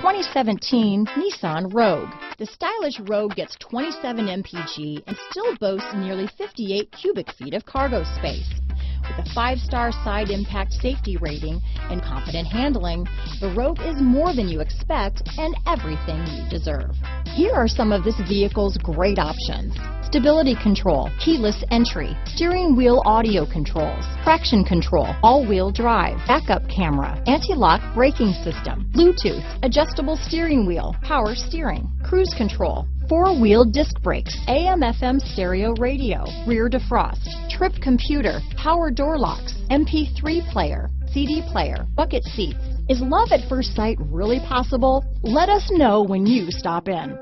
2017 Nissan Rogue. The stylish Rogue gets 27 mpg and still boasts nearly 58 cubic feet of cargo space. With a five-star side impact safety rating and confident handling, the Rogue is more than you expect and everything you deserve. Here are some of this vehicle's great options. Stability control, keyless entry, steering wheel audio controls, traction control, all-wheel drive, backup camera, anti-lock braking system, Bluetooth, adjustable steering wheel, power steering, cruise control, four-wheel disc brakes, AM-FM stereo radio, rear defrost, trip computer, power door locks, MP3 player, CD player, bucket seats. Is love at first sight really possible? Let us know when you stop in.